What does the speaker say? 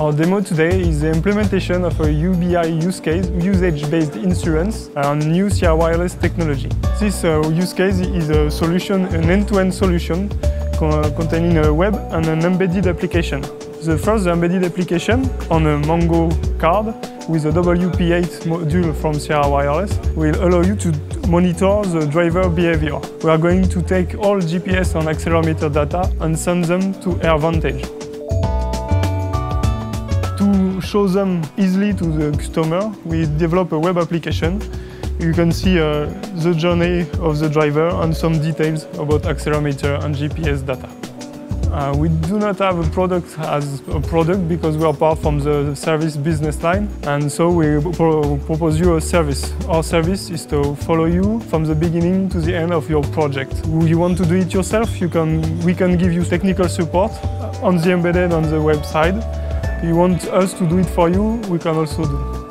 Our demo today is the implementation of a UBI use case, usage-based insurance, on new Sierra Wireless technology. This uh, use case is a solution, an end-to-end solution co containing a web and an embedded application. The first embedded application on a mangOH card with a WP8 module from Sierra Wireless will allow you to monitor the driver behavior. We are going to take all GPS and accelerometer data and send them to AirVantage. To show them easily to the customer, we develop a web application. You can see uh, the journey of the driver and some details about accelerometer and GPS data. Uh, we do not have a product as a product because we are part from the service business line and so we pro propose you a service. Our service is to follow you from the beginning to the end of your project. If you want to do it yourself, you can, we can give you technical support on the embedded on the website. You want us to do it for you, we can also do.